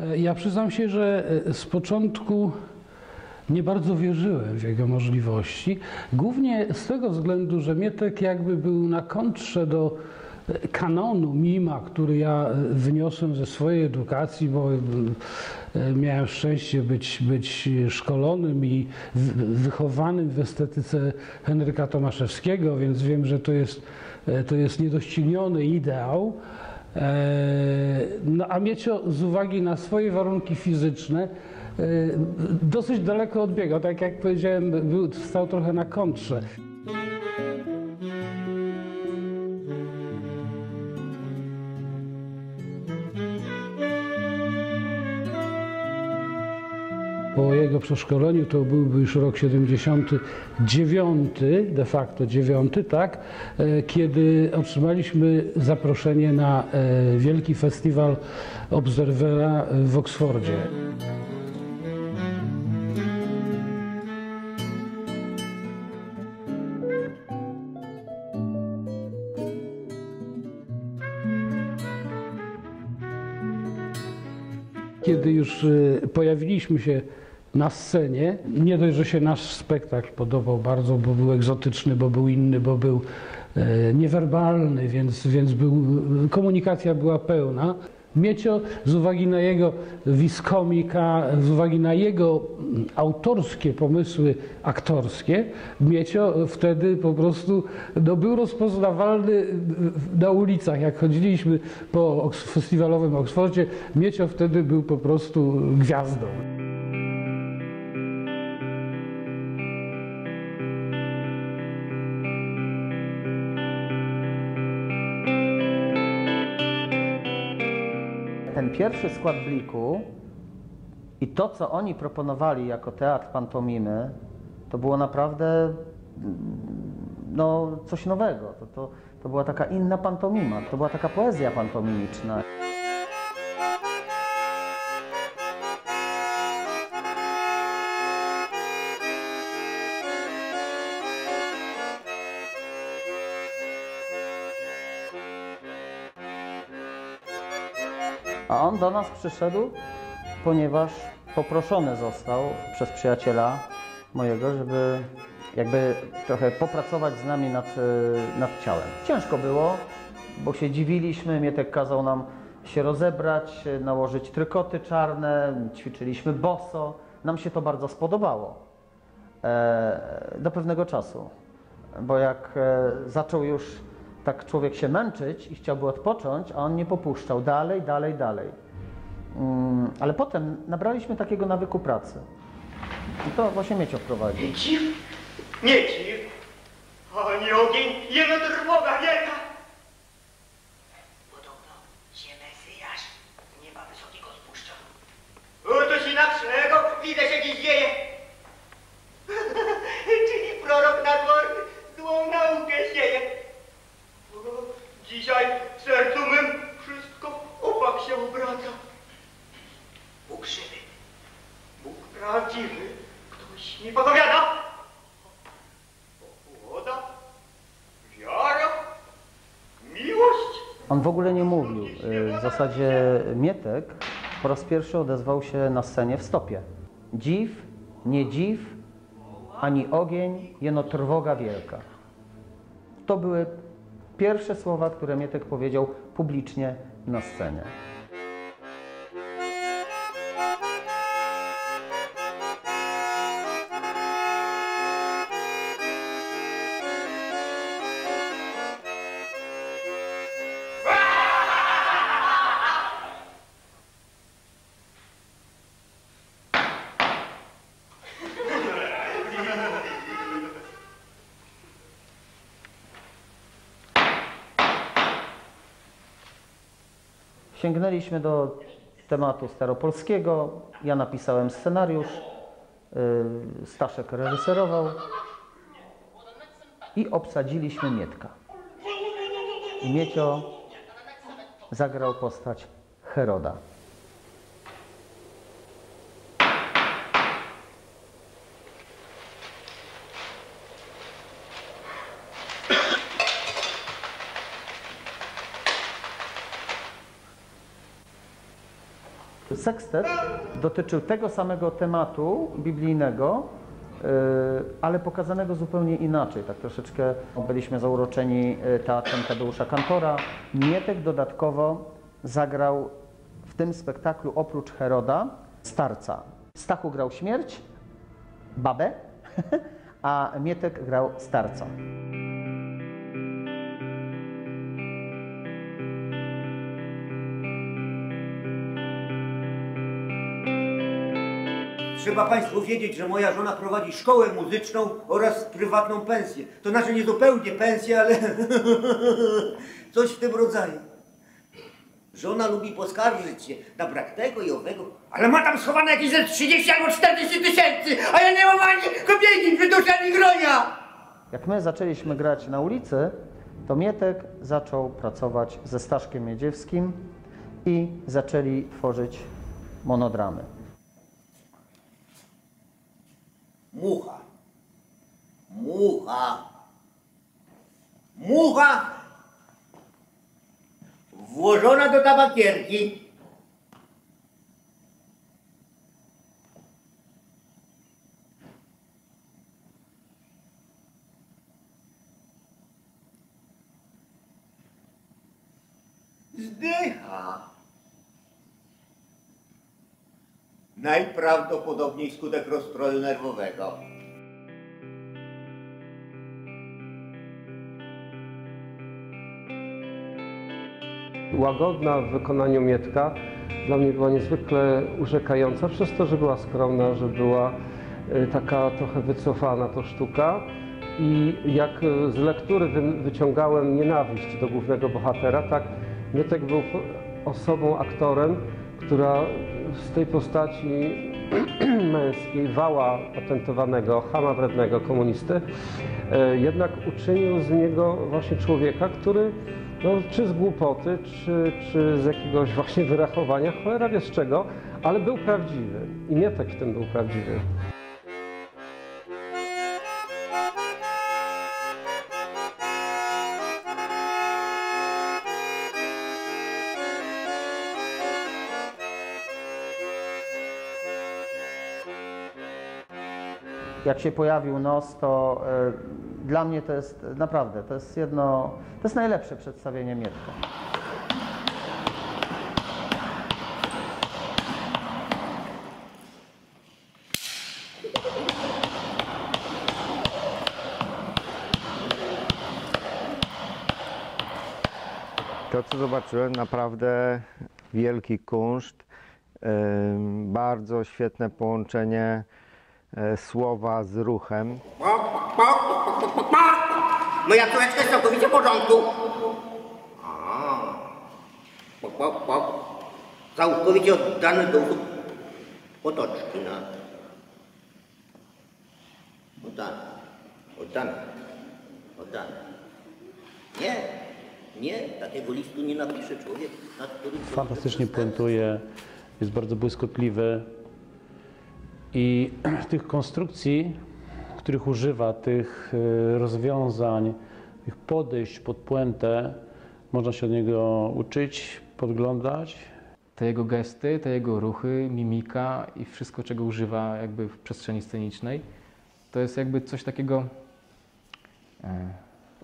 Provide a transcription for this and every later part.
E, Ja przyznam się, że e, z początku nie bardzo wierzyłem w jego możliwości. Głównie z tego względu, że Mietek jakby był na kontrze do e, kanonu mima, który ja wyniosłem ze swojej edukacji, bo miałem szczęście być, być szkolonym i wychowanym w estetyce Henryka Tomaszewskiego, więc wiem, że to jest, to jest niedościgniony ideał. E, No a Miecio z uwagi na swoje warunki fizyczne e, dosyć daleko odbiegał. Tak jak powiedziałem, był, stał trochę na kontrze. Po jego przeszkoleniu to byłby już rok 79, de facto 9, tak, e, kiedy otrzymaliśmy zaproszenie na e, wielki festiwal Obserwera w Oksfordzie. Kiedy już y, pojawiliśmy się na scenie, nie dość, że się nasz spektakl podobał bardzo, bo był egzotyczny, bo był inny, bo był e, niewerbalny, więc, więc był, komunikacja była pełna. Miecio z uwagi na jego wiskomika, z uwagi na jego autorskie pomysły aktorskie, Miecio wtedy po prostu no, był rozpoznawalny na ulicach. Jak chodziliśmy po festiwalowym Oksfordzie, Miecio wtedy był po prostu gwiazdą. Pierwszy skład Bliku i to, co oni proponowali jako teatr pantomimy, to było naprawdę mm, no, coś nowego. To, to, to była taka inna pantomima, to była taka poezja pantomimiczna. On do nas przyszedł, ponieważ poproszony został przez przyjaciela mojego, żeby jakby trochę popracować z nami nad, e, nad ciałem. Ciężko było, bo się dziwiliśmy, Mietek kazał nam się rozebrać, e, nałożyć trykoty czarne, ćwiczyliśmy boso. Nam się to bardzo spodobało e, do pewnego czasu. Bo jak zaczął już tak człowiek się męczyć i chciałby odpocząć, a on nie popuszczał dalej, dalej, dalej. Mm, ale potem nabraliśmy takiego nawyku pracy. I to właśnie Miecio wprowadził. Nie dziw, nie dziw, ani ogień, jeno trwoga wielka. Podobno się Mesjasz nieba wysokiego spuszcza. Oto się inaczego, widać jakieś dzieje. Czyli prorok nadworny złą naukę sieje. O, Dzisiaj w sercu mym wszystko opak się obraca. Bóg żywy, Bóg prawdziwy, ktoś mi powiada. Woda, wiara, miłość. On w ogóle nie mówił. Y, W zasadzie Mietek po raz pierwszy odezwał się na scenie w stopie. Dziw, nie dziw, ani ogień, jeno trwoga wielka. To były pierwsze słowa, które Mietek powiedział publicznie na scenie. Sięgnęliśmy do tematu staropolskiego. Ja napisałem scenariusz, y, Staszek reżyserował i obsadziliśmy Mietka. I Miecio zagrał postać Heroda. Sekstet dotyczył tego samego tematu biblijnego, yy, ale pokazanego zupełnie inaczej. Tak troszeczkę byliśmy zauroczeni yy, teatrem Tadeusza Kantora. Mietek dodatkowo zagrał w tym spektaklu oprócz Heroda starca. Stachu grał śmierć, babę, a Mietek grał starca. Trzeba Państwu wiedzieć, że moja żona prowadzi szkołę muzyczną oraz prywatną pensję. To znaczy nie zupełnie pensję, ale coś w tym rodzaju. Żona lubi poskarżyć się na brak tego i owego, ale ma tam schowane jakieś ze 30 albo 40 tysięcy, a ja nie mam ani kopiejki w duszy, ani gronia! Jak my zaczęliśmy grać na ulicy, to Mietek zaczął pracować ze Staszkiem Miedziewskim i zaczęli tworzyć monodramy. Murra. Murra. Murra. Vojona do Tabaquerque. Najprawdopodobniej skutek rozstroju nerwowego. łagodna w wykonaniu Mietka dla mnie była niezwykle urzekająca przez to, że była skromna, że była y, taka trochę wycofana to sztuka i jak y, z lektury wy, wyciągałem nienawiść do głównego bohatera, tak Mietek był osobą, aktorem, która z tej postaci męskiej, wała patentowanego, chama wrednego komunisty, e, jednak uczynił z niego właśnie człowieka, który no, czy z głupoty, czy, czy z jakiegoś właśnie wyrachowania, cholera wie z czego, ale był prawdziwy. I Mietek w tym był prawdziwy. Jak się pojawił nos, to y, dla mnie to jest naprawdę, to jest jedno, to jest najlepsze przedstawienie Mietka. To, co zobaczyłem, naprawdę wielki kunszt. Bardzo świetne połączenie słowa z ruchem. Moja córeczka jest całkowicie w porządku. Całkowicie oddany do usług otoczki, no. Oddany, oddany, oddany. Nie, nie, takiego listu nie napisze człowiek, nad którym... fantastycznie puentuje, jest bardzo błyskotliwy i tych konstrukcji, których używa, tych y, rozwiązań, tych podejść pod puentę, można się od niego uczyć, podglądać. te jego gesty, te jego ruchy, mimika i wszystko, czego używa jakby w przestrzeni scenicznej, to jest jakby coś takiego e,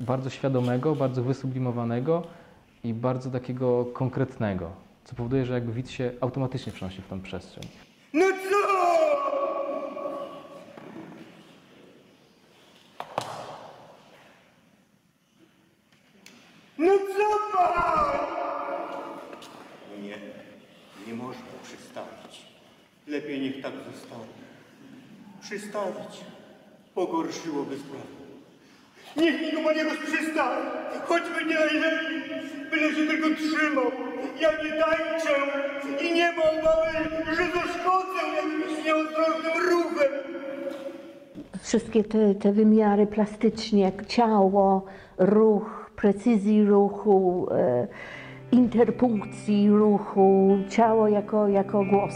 bardzo świadomego, bardzo wysublimowanego i bardzo takiego konkretnego, co powoduje, że jakby widz się automatycznie przenosi w tą przestrzeń. No co? No co pan? Nie, nie można przystawić. Lepiej niech tak zostanie. Przystawić pogorszyłoby sprawę. Niech pan jakoś przystawi, choćby nie najlepiej, byle się tylko trzymał. Ja nie tańczę i nie mam obawy, że zaszkodzę jakimś nieostrożnym ruchem. wszystkie te, te wymiary plastycznie, ciało, ruch, precyzji ruchu, e, interpunkcji ruchu, ciało jako, jako głos.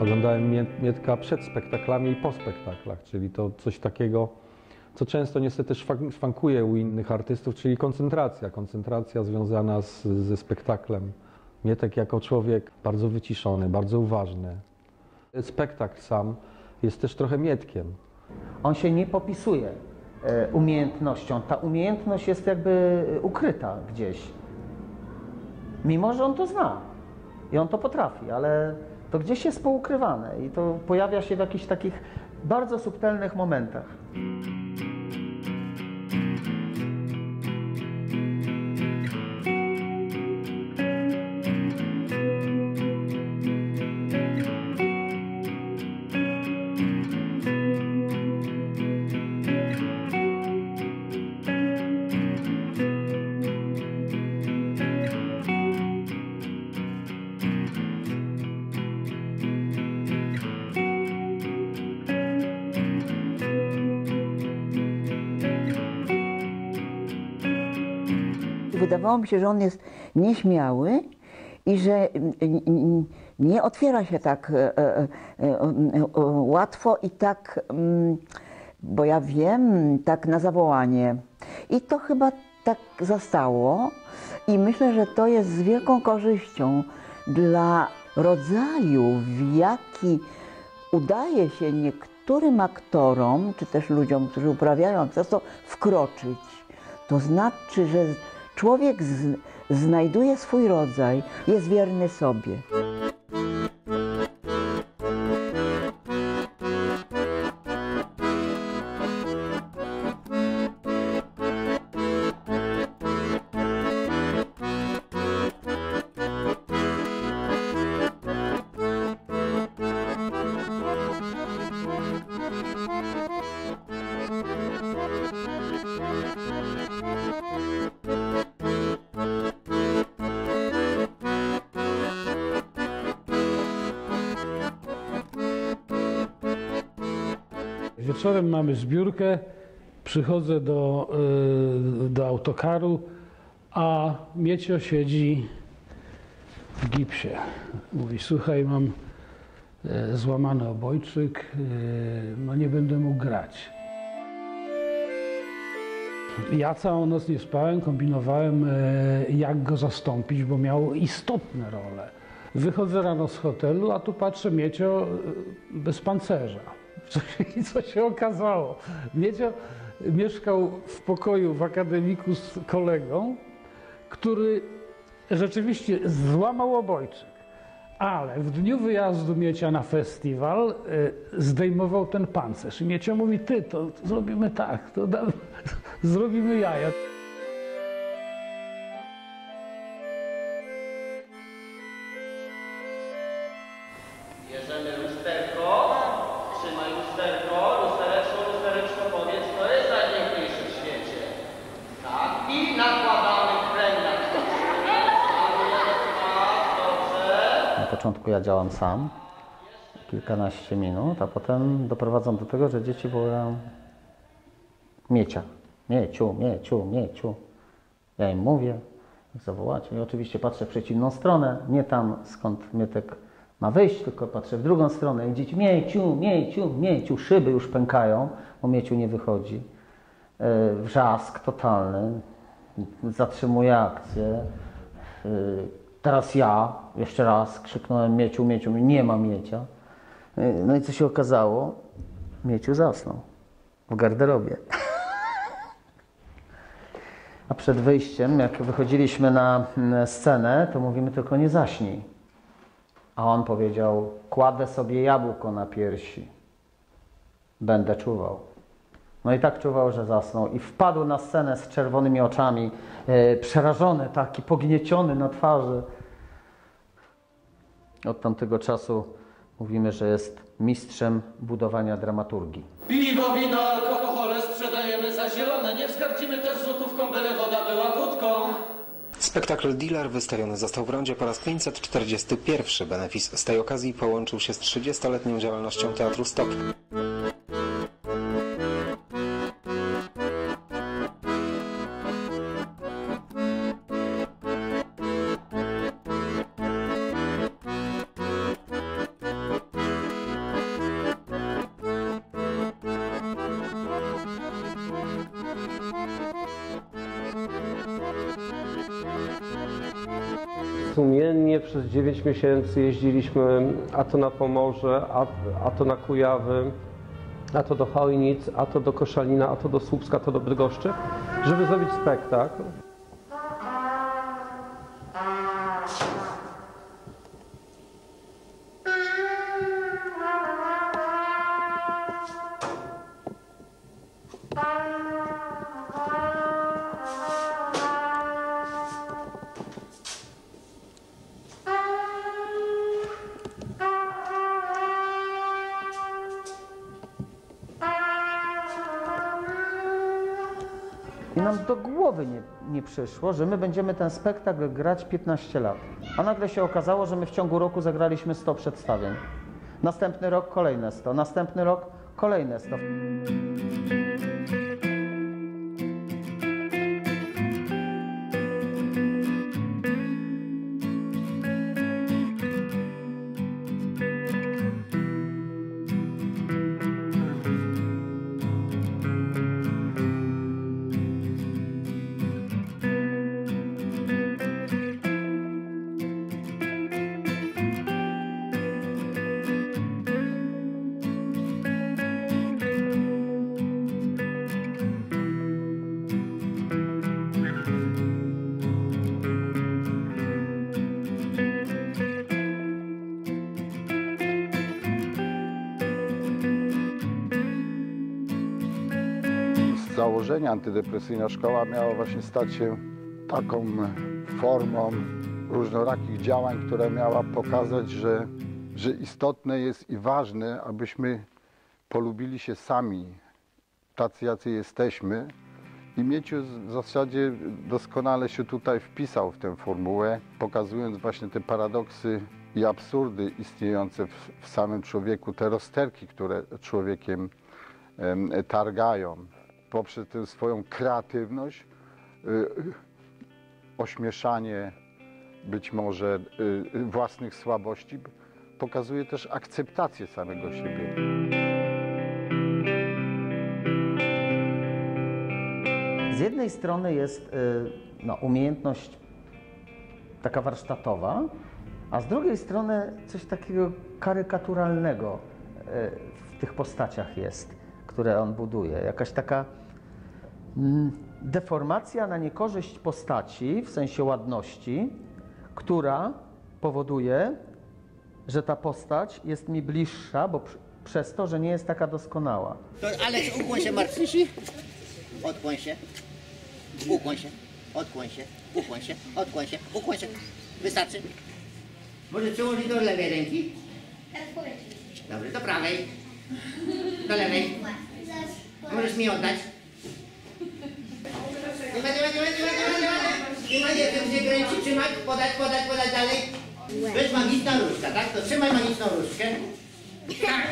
Oglądałem Mietka przed spektaklami i po spektaklach, czyli to coś takiego, co często niestety szwank- szwankuje u innych artystów, czyli koncentracja. Koncentracja związana z, ze spektaklem. Mietek jako człowiek bardzo wyciszony, bardzo uważny. Spektakl sam jest też trochę Mietkiem. On się nie popisuje e, umiejętnością. Ta umiejętność jest jakby ukryta gdzieś. Mimo, że on to zna i on to potrafi, ale to gdzieś jest poukrywane i to pojawia się w jakichś takich bardzo subtelnych momentach. Wydawało mi się, że on jest nieśmiały i że nie otwiera się tak e, e, e, łatwo i tak, mm, bo ja wiem, tak na zawołanie. I to chyba tak zostało i myślę, że to jest z wielką korzyścią dla rodzaju, w jaki udaje się niektórym aktorom, czy też ludziom, którzy uprawiają aktorstwo, wkroczyć. To znaczy, że człowiek z, znajduje swój rodzaj, jest wierny sobie. Wieczorem mamy zbiórkę, przychodzę do, y, do autokaru, a Miecio siedzi w gipsie. Mówi, słuchaj, mam e, złamany obojczyk, e, no nie będę mógł grać. Ja całą noc nie spałem, kombinowałem, jak go zastąpić, bo miał istotne role. Wychodzę rano z hotelu, a tu patrzę, Miecio bez pancerza. I co się okazało? Miecio mieszkał w pokoju w akademiku z kolegą, który rzeczywiście złamał obojczyk, ale w dniu wyjazdu Miecia na festiwal e, zdejmował ten pancerz. I Miecio mówi, ty, to zrobimy tak, to da, zrobimy jaja. Ja działam sam, kilkanaście minut, a potem doprowadzam do tego, że dzieci wołają Miecia. Mieciu, Mieciu, Mieciu. Ja im mówię, zawołać. I oczywiście patrzę w przeciwną stronę, nie tam skąd Mietek ma wyjść, tylko patrzę w drugą stronę i dzieci Mieciu, Mieciu, Mieciu. Szyby już pękają, bo Mieciu nie wychodzi. E, Wrzask totalny. Zatrzymuję akcję. Teraz ja, jeszcze raz, krzyknąłem Mieciu, Mieciu, nie ma Miecia. No i co się okazało? Mieciu zasnął w garderobie. A przed wyjściem, jak wychodziliśmy na mm, scenę, to mówimy tylko nie zaśnij. A on powiedział, kładę sobie jabłko na piersi. Będę czuwał. No i tak czuwał, że zasnął i wpadł na scenę z czerwonymi oczami, e, przerażony, taki pognieciony na twarzy. Od tamtego czasu mówimy, że jest mistrzem budowania dramaturgii. Piwo, wino, alkohole sprzedajemy za zielone. Nie wskarcimy też złotówką, byle woda była wódką. Spektakl Dealer wystawiony został w rondzie po raz 541. Benefis z tej okazji połączył się z 30-letnią działalnością Teatru Stop. Sumiennie przez 9 miesięcy jeździliśmy a to na Pomorze, a, a to na Kujawy, a to do Chojnic, a to do Koszalina, a to do Słupska, a to do Bydgoszczy, żeby zrobić spektakl. Przyszło, że my będziemy ten spektakl grać 15 lat. A nagle się okazało, że my w ciągu roku zagraliśmy 100 przedstawień. Następny rok kolejne 100, następny rok kolejne 100. antydepresyjna szkoła miała właśnie stać się taką formą różnorakich działań, która miała pokazać, że, że istotne jest i ważne, abyśmy polubili się sami, tacy jacy jesteśmy. I Mieciu w zasadzie doskonale się tutaj wpisał w tę formułę, pokazując właśnie te paradoksy i absurdy istniejące w, w samym człowieku, te rozterki, które człowiekiem em, targają poprzez tę swoją kreatywność, y, ośmieszanie być może y, własnych słabości, pokazuje też akceptację samego siebie. Z jednej strony jest y, no, umiejętność taka warsztatowa, a z drugiej strony coś takiego karykaturalnego y, w tych postaciach jest, które on buduje. Jakaś taka deformacja na niekorzyść postaci, w sensie ładności, która powoduje, że ta postać jest mi bliższa, bo pr- przez to, że nie jest taka doskonała. To Aleks, ukłoń się Marcysi. Odkłoń się. Ukłoń się. Odkłoń się. Ukłoń się. Odkłoń się. Ukłoń się. Wystarczy. Może przełożyć do lewej ręki. Dobrze, do prawej. Do lewej. Możesz mi oddać. Nie ma, nie ma, nie ma, nie ma, nie ma, nie ma. Nie ma, nie wiem, gdzie kręci. Trzymaj, podać, podać, podać dalej. To jest magiczna różdżka, tak? To trzymaj magiczną różdżkę. Tak.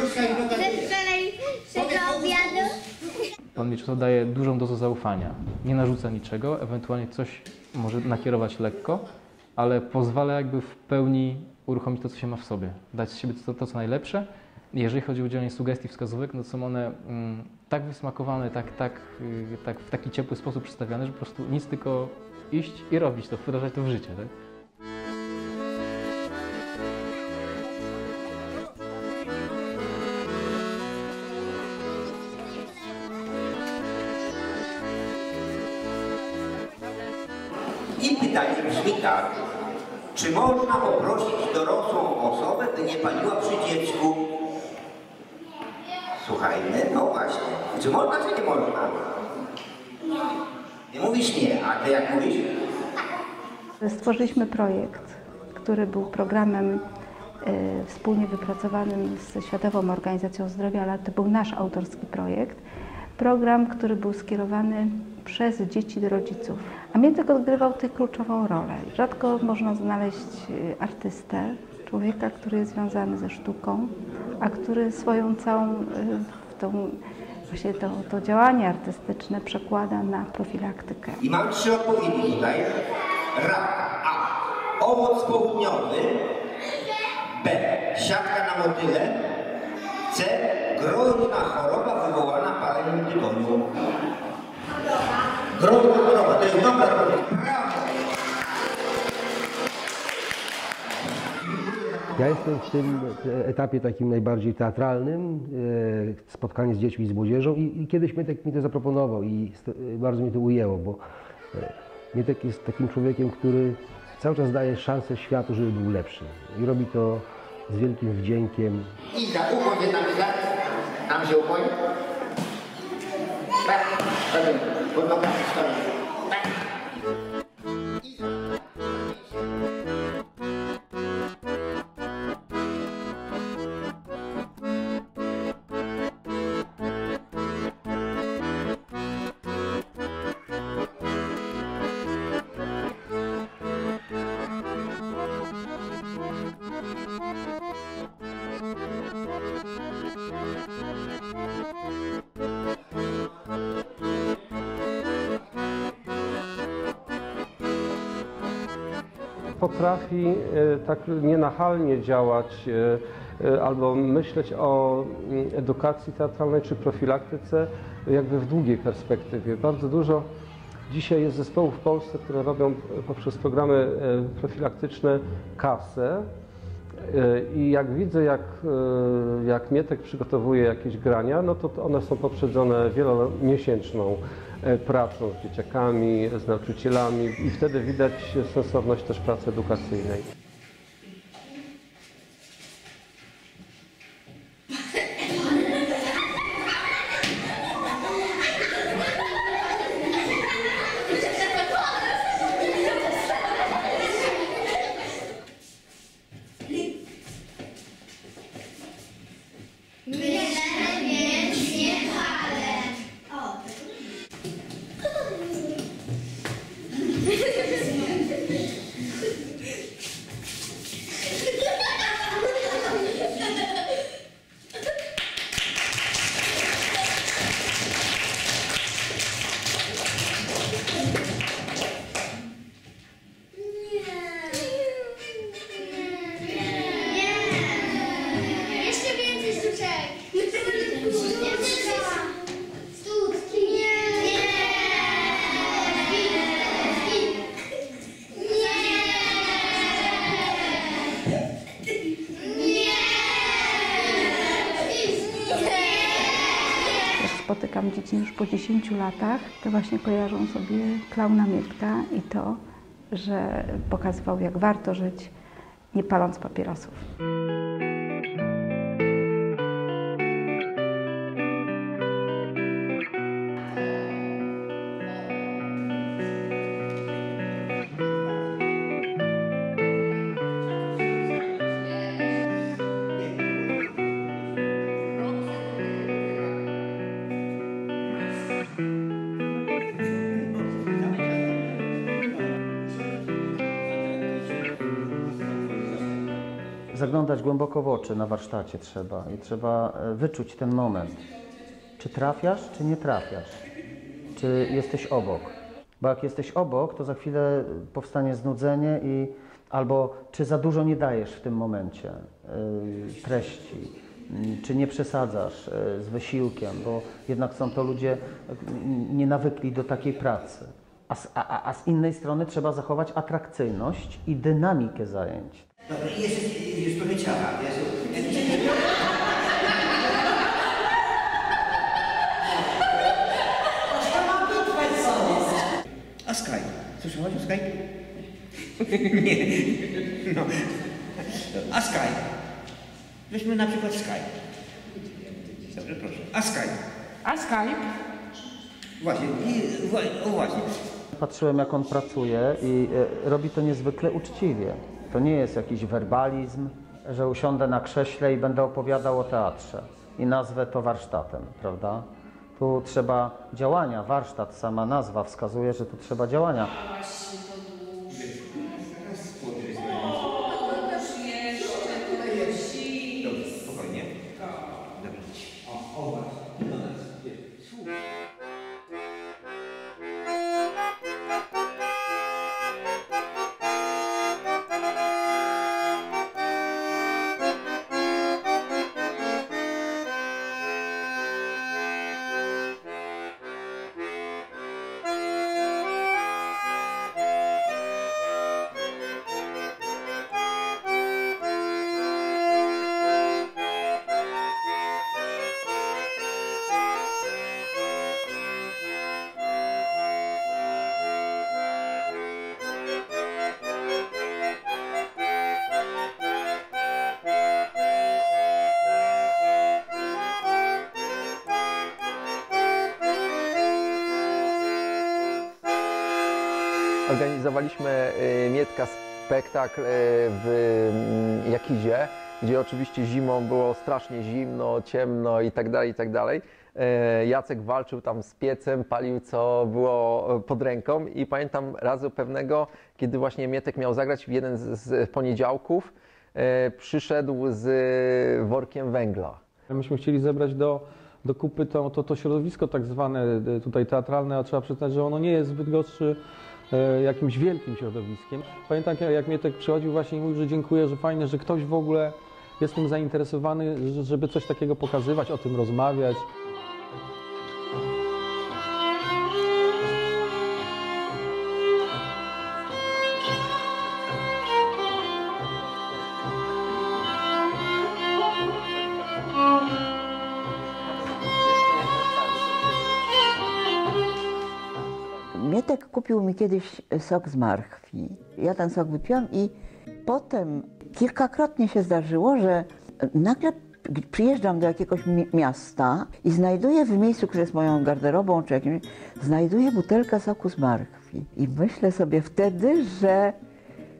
Różdżka i pokazuje. Pan Mieczysław daje dużą dozę zaufania. Nie narzuca niczego, ewentualnie coś może nakierować lekko, ale pozwala jakby w pełni uruchomić to, co się ma w sobie. Dać z siebie to, to co najlepsze. Jeżeli chodzi o udzielenie sugestii, wskazówek, no to są one mm, tak wysmakowane, tak, tak, y, tak w taki ciepły sposób przedstawiane, że po prostu nic tylko iść i robić to, wdrażać to w życie. Tak? I pytanie brzmi tak. Czy można poprosić dorosłą osobę, by nie paliła przy dziecku? Słuchajmy, no właśnie. Czy można, czy nie można? Nie mówisz nie, a ty jak mówisz? Stworzyliśmy projekt, który był programem e, wspólnie wypracowanym z Światową Organizacją Zdrowia, ale to był nasz autorski projekt. Program, który był skierowany przez dzieci do rodziców. A Mietek odgrywał tutaj kluczową rolę. Rzadko można znaleźć e, artystę, człowieka, który jest związany ze sztuką, a który swoją całą e, tą, właśnie to, to działanie artystyczne przekłada na profilaktykę. I mam trzy odpowiedzi tutaj. Rak. A. Owoc południowy. B. Siatka na motyle. C. Groźna choroba wywołana paleniem tytoniu. Groźna choroba, to jest dobra odpowiedź. Ja jestem w tym etapie takim najbardziej teatralnym, e, spotkanie z dziećmi, z młodzieżą i, i kiedyś Mietek mi to zaproponował i bardzo mnie to ujęło, bo e, Mietek jest takim człowiekiem, który cały czas daje szansę światu, żeby był lepszy i robi to z wielkim wdziękiem. Iza, ukłon się tam Iza. Tam się. Tak. Pod nogami stoimy. Tak. Potrafi e, tak nienachalnie działać e, e, albo myśleć o mm, edukacji teatralnej czy profilaktyce jakby w długiej perspektywie. Bardzo dużo dzisiaj jest zespołów w Polsce, które robią poprzez programy profilaktyczne kasę. I jak widzę, jak, jak Mietek przygotowuje jakieś grania, no to one są poprzedzone wielomiesięczną pracą z dzieciakami, z nauczycielami i wtedy widać sensowność też pracy edukacyjnej. więc nie palę. O. Jeszcze więcej sztuczek. Sztuczki. Nie. Nie. Jak spotykam dzieci już po 10 latach, to właśnie kojarzą sobie klauna Mietka i to, że pokazywał, jak warto żyć, nie paląc papierosów. Głęboko w oczy na warsztacie trzeba i trzeba e, wyczuć ten moment. Czy trafiasz, czy nie trafiasz? Czy jesteś obok? Bo jak jesteś obok, to za chwilę powstanie znudzenie i albo czy za dużo nie dajesz w tym momencie y, treści, y, czy nie przesadzasz y, z wysiłkiem, bo jednak są to ludzie nie nawykli do takiej pracy. A z, a, a- z innej strony trzeba zachować atrakcyjność i dynamikę zajęć. I jeszcze już trochę ciała. Jezu. A Skype? Słyszałaś o Skype? Nie. No. A Skype? Weźmy na przykład Skype. Dobrze, proszę. A Skype? A Skype? Właśnie, i, o właśnie. Patrzyłem, jak on pracuje i e, robi to niezwykle uczciwie. To nie jest jakiś werbalizm, że usiądę na krześle i będę opowiadał o teatrze i nazwę to warsztatem, prawda? Tu trzeba działania, warsztat, sama nazwa wskazuje, że tu trzeba działania. Organizowaliśmy y, Mietka spektakl y, w mm, Jakizie, gdzie oczywiście zimą było strasznie zimno, ciemno i tak dalej, i tak dalej. E, Jacek walczył tam z piecem, palił co było e, pod ręką i pamiętam razu pewnego, kiedy właśnie Mietek miał zagrać w jeden z, poniedziałków, przyszedł z workiem węgla. Myśmy chcieli zebrać do, do kupy to, to, to środowisko tak zwane e, tutaj teatralne, a trzeba przyznać, że ono nie jest zbyt e, jakimś wielkim środowiskiem. Pamiętam jak Mietek przychodził właśnie i mówił, że dziękuję, że fajnie, że ktoś w ogóle jest tym zainteresowany, że- żeby coś takiego pokazywać, o tym rozmawiać. Kupił mi kiedyś sok z marchwi. Ja ten sok wypiłam i potem kilkakrotnie się zdarzyło, że nagle przyjeżdżam do jakiegoś mi- miasta i znajduję w miejscu, które jest moją garderobą czy jakimś, znajduję butelkę soku z marchwi. I myślę sobie wtedy, że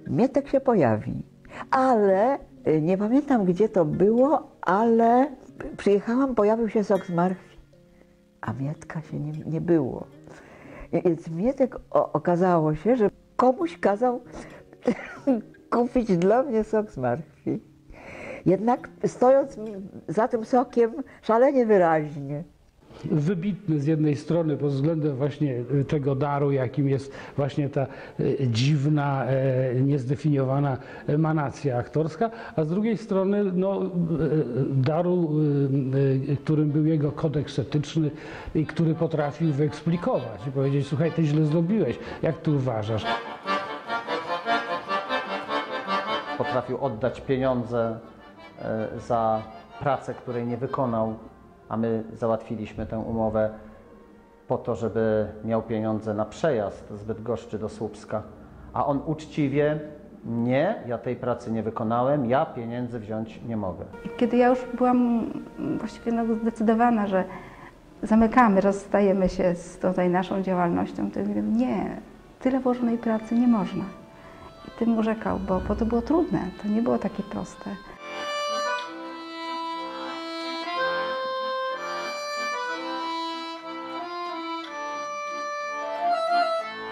Mietek się pojawi. Ale y, nie pamiętam gdzie to było, ale przyjechałam, pojawił się sok z marchwi, a Mietka się nie, nie było. Więc Mietek okazało się, że komuś kazał kupić dla mnie sok z marchwi. Jednak stojąc za tym sokiem szalenie wyraźnie. Wybitny z jednej strony pod względem właśnie y, tego daru, jakim jest właśnie ta y, dziwna, e, niezdefiniowana emanacja aktorska, a z drugiej strony no, y, daru, y, y, którym był jego kodeks etyczny i który potrafił wyeksplikować i powiedzieć, słuchaj, ty źle zrobiłeś, jak ty uważasz? Potrafił oddać pieniądze za pracę, której nie wykonał, a my załatwiliśmy tę umowę po to, żeby miał pieniądze na przejazd z Bydgoszczy do Słupska. A on uczciwie, nie, ja tej pracy nie wykonałem, ja pieniędzy wziąć nie mogę. Kiedy ja już byłam właściwie no zdecydowana, że zamykamy, rozstajemy się z tutaj naszą działalnością, to mówię, nie, tyle włożonej pracy nie można. I tym urzekał, bo, bo to było trudne, to nie było takie proste.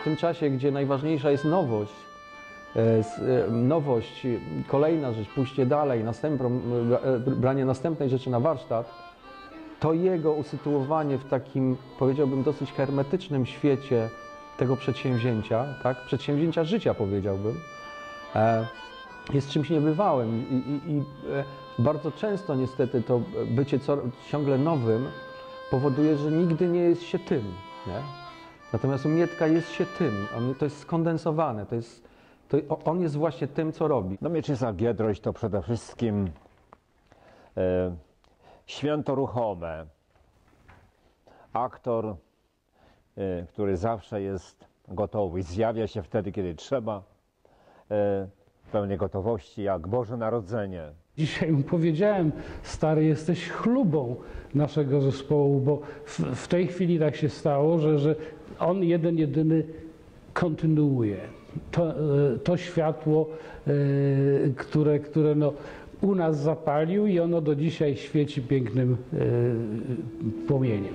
W tym czasie, gdzie najważniejsza jest nowość, e, e, nowość, kolejna rzecz, pójście dalej, następną, e, branie następnej rzeczy na warsztat, to jego usytuowanie w takim, powiedziałbym, dosyć hermetycznym świecie tego przedsięwzięcia, tak? przedsięwzięcia życia powiedziałbym, jest czymś niebywałym i, i, i bardzo często niestety to bycie co, ciągle nowym powoduje, że nigdy nie jest się tym. Nie? Natomiast u Mietka jest się tym, on, to jest skondensowane, to jest, to, on jest właśnie tym, co robi. No Mieczysław Giedroś to przede wszystkim e, święto ruchome. Aktor, e, który zawsze jest gotowy, zjawia się wtedy, kiedy trzeba, e, w pełnej gotowości, jak Boże Narodzenie. Dzisiaj mu powiedziałem, stary, jesteś chlubą naszego zespołu, bo w, w tej chwili tak się stało, że, że on jeden, jedyny kontynuuje. To, e, to światło, e, które, które no, u nas zapalił i ono do dzisiaj świeci pięknym e, płomieniem.